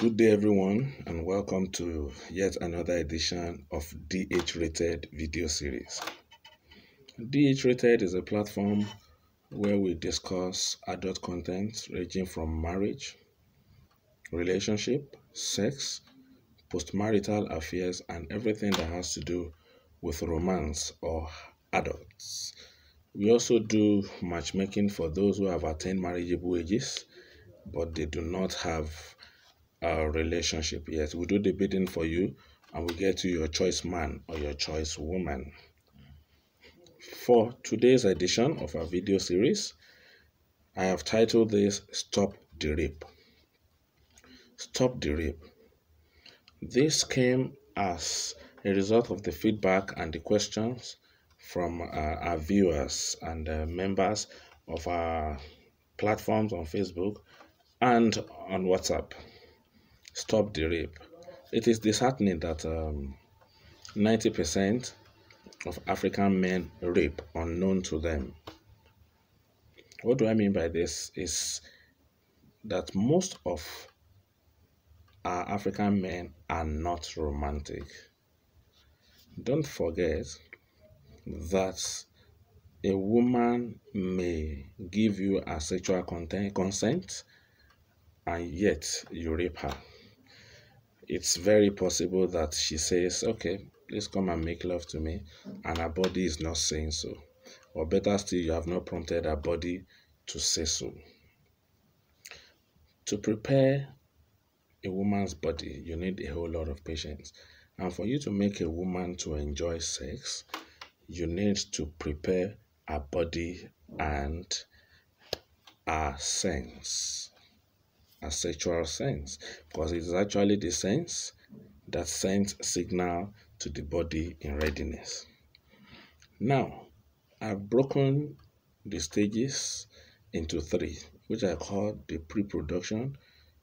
Good day, everyone, and welcome to yet another edition of DH Rated video series. DH Rated is a platform where we discuss adult content ranging from marriage, relationship, sex, postmarital affairs, and everything that has to do with romance or adults. We also do matchmaking for those who have attained marriageable ages, but they do not have a relationship Yes, We do the bidding for you and we get you your choice man or your choice woman. For today's edition of our video series, I have titled this Stop the Rape. Stop the Rape. This came as a result of the feedback and the questions from uh, our viewers and uh, members of our platforms on Facebook and on WhatsApp stop the rape. It is disheartening that um, 90% of African men rape unknown to them. What do I mean by this? Is that most of our African men are not romantic. Don't forget that a woman may give you a sexual consent and yet you rape her it's very possible that she says, okay, please come and make love to me, and her body is not saying so. Or better still, you have not prompted her body to say so. To prepare a woman's body, you need a whole lot of patience. And for you to make a woman to enjoy sex, you need to prepare her body and her sense a sexual sense because it is actually the sense that sends signal to the body in readiness. Now, I've broken the stages into three, which I call the pre-production,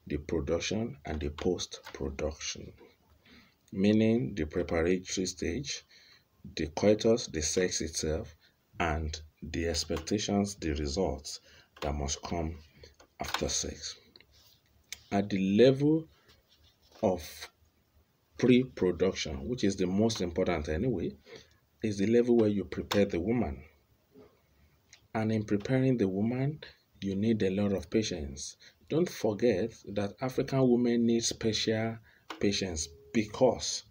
the production, and the post-production. Meaning the preparatory stage, the coitus, the sex itself, and the expectations, the results that must come after sex at the level of pre-production, which is the most important anyway, is the level where you prepare the woman. And in preparing the woman, you need a lot of patience. Don't forget that African women need special patience because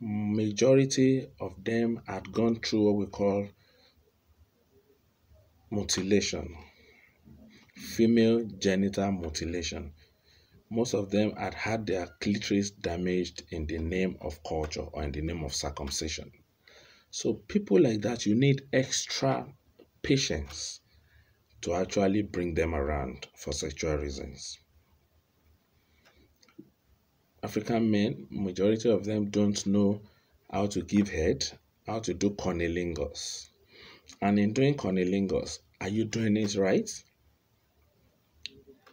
majority of them had gone through what we call mutilation, female genital mutilation most of them had had their clitoris damaged in the name of culture or in the name of circumcision. So, people like that, you need extra patience to actually bring them around for sexual reasons. African men, majority of them don't know how to give head, how to do cunnilingus. And in doing cunnilingus, are you doing it right?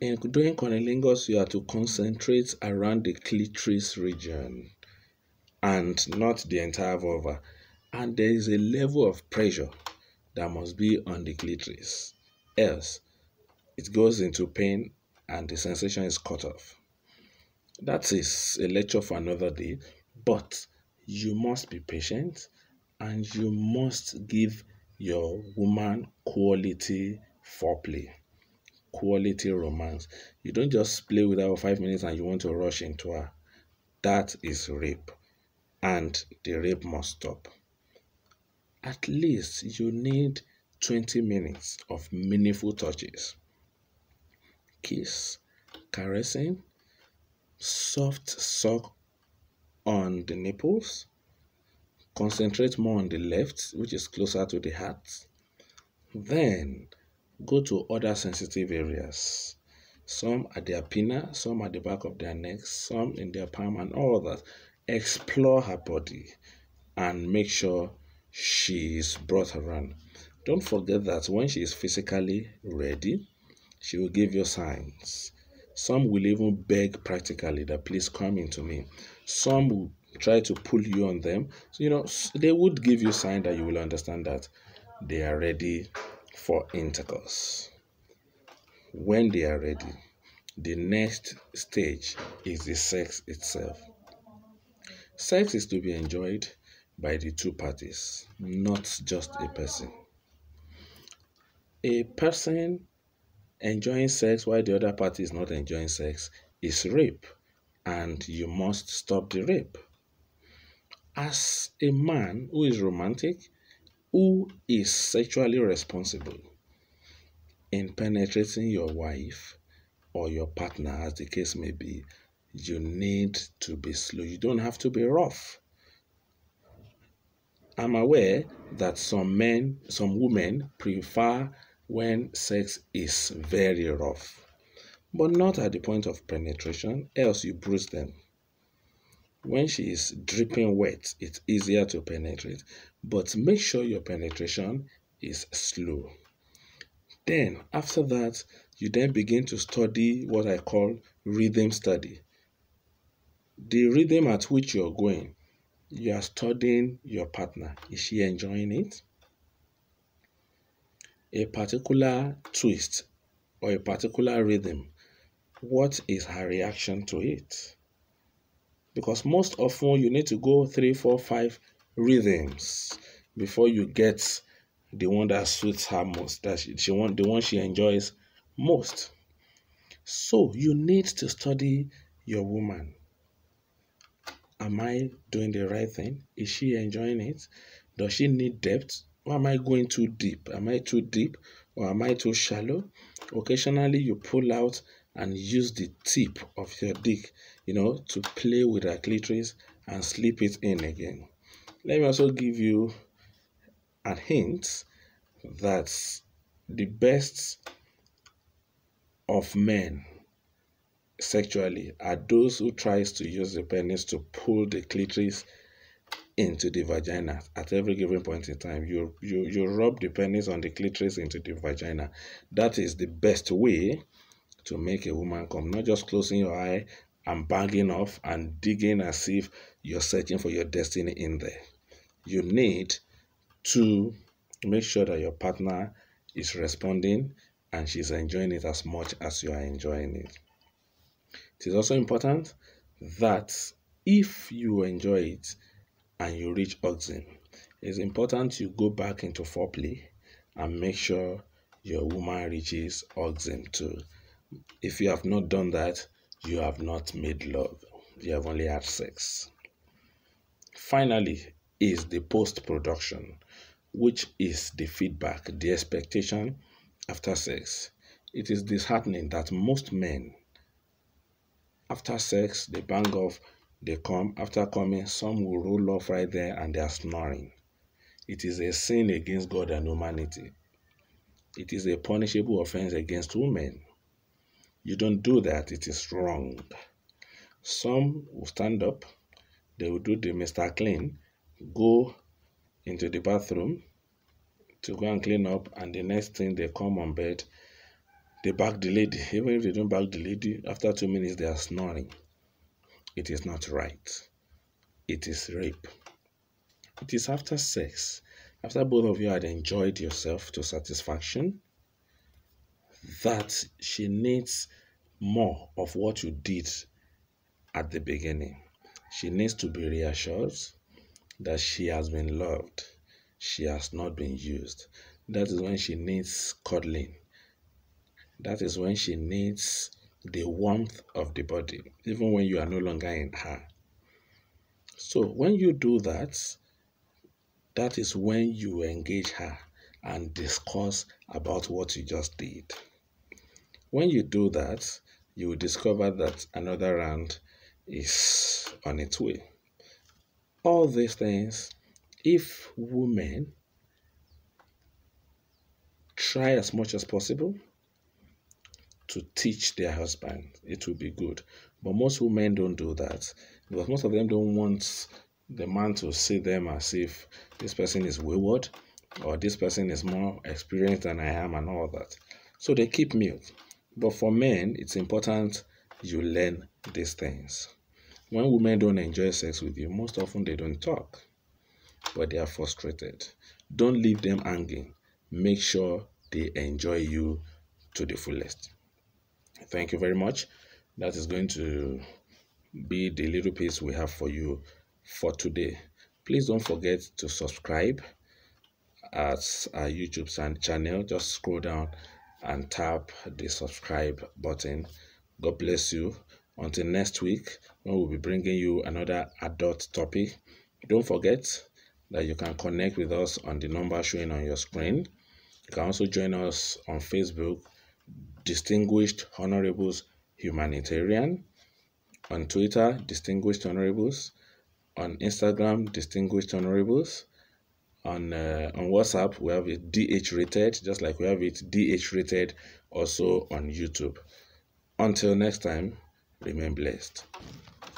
In doing cunnilingus, you have to concentrate around the clitoris region and not the entire vulva. And there is a level of pressure that must be on the clitoris. Else, it goes into pain and the sensation is cut off. That is a lecture for another day, but you must be patient and you must give your woman quality foreplay quality romance. You don't just play with her for five minutes and you want to rush into her. That is rape. And the rape must stop. At least you need 20 minutes of meaningful touches. Kiss, caressing, soft suck on the nipples. Concentrate more on the left, which is closer to the heart. Then go to other sensitive areas. Some at their pinna, some at the back of their neck, some in their palm, and all that. Explore her body and make sure she is brought around. Don't forget that when she is physically ready, she will give you signs. Some will even beg practically that please come into me. Some will try to pull you on them. So, you know, they would give you sign that you will understand that they are ready for intercourse when they are ready. the next stage is the sex itself. Sex is to be enjoyed by the two parties, not just a person. A person enjoying sex while the other party is not enjoying sex is rape, and you must stop the rape. As a man who is romantic, who is sexually responsible in penetrating your wife or your partner, as the case may be, you need to be slow. You don't have to be rough. I'm aware that some men, some women prefer when sex is very rough, but not at the point of penetration, else you bruise them. When she is dripping wet, it's easier to penetrate, but make sure your penetration is slow. Then, after that, you then begin to study what I call rhythm study. The rhythm at which you're going, you are studying your partner. Is she enjoying it? a particular twist or a particular rhythm, what is her reaction to it? Because most often you need to go three, four, five rhythms before you get the one that suits her most, that she, she want the one she enjoys most. So you need to study your woman. Am I doing the right thing? Is she enjoying it? Does she need depth? Or am I going too deep? Am I too deep or am I too shallow? Occasionally, you pull out and use the tip of your dick, you know, to play with the clitoris and slip it in again. Let me also give you a hint that the best of men sexually are those who tries to use the penis to pull the clitoris into the vagina at every given point in time. You you you rub the penis on the clitoris into the vagina. That is the best way to make a woman come. Not just closing your eye and banging off and digging as if you're searching for your destiny in there. You need to make sure that your partner is responding and she's enjoying it as much as you are enjoying it. It is also important that if you enjoy it, and you reach orgasm, it's important you go back into foreplay and make sure your woman reaches orgasm too. If you have not done that, you have not made love. You have only had sex. Finally, is the post production, which is the feedback, the expectation after sex. It is disheartening that most men, after sex, they bang off they come, after coming, some will roll off right there and they are snoring. It is a sin against God and humanity. It is a punishable offense against women. You don't do that, it is wrong. Some will stand up, they will do the Mr. Clean, go into the bathroom to go and clean up, and the next thing they come on bed, they bag the lady. Even if they don't bag the lady, after two minutes they are snoring. It is not right. It is rape. It is after sex, after both of you had enjoyed yourself to satisfaction, that she needs more of what you did at the beginning. She needs to be reassured that she has been loved, she has not been used. That is when she needs cuddling. That is when she needs the warmth of the body, even when you are no longer in her. So when you do that, that is when you engage her and discuss about what you just did. When you do that, you will discover that another round is on its way. All these things, if women try as much as possible to teach their husband. It will be good. But most women don't do that because most of them don't want the man to see them as if this person is wayward or this person is more experienced than I am and all that. So they keep mute. But for men, it's important you learn these things. When women don't enjoy sex with you, most often they don't talk, but they are frustrated. Don't leave them hanging. Make sure they enjoy you to the fullest. Thank you very much. That is going to be the little piece we have for you for today. Please don't forget to subscribe at our YouTube channel. Just scroll down and tap the subscribe button. God bless you. Until next week, when we'll be bringing you another adult topic. Don't forget that you can connect with us on the number showing on your screen. You can also join us on Facebook, Distinguished Honorables Humanitarian, on Twitter, Distinguished Honorables, on Instagram, Distinguished Honorables, on uh, on WhatsApp we have it DH rated, just like we have it DH rated also on YouTube. Until next time, remain blessed.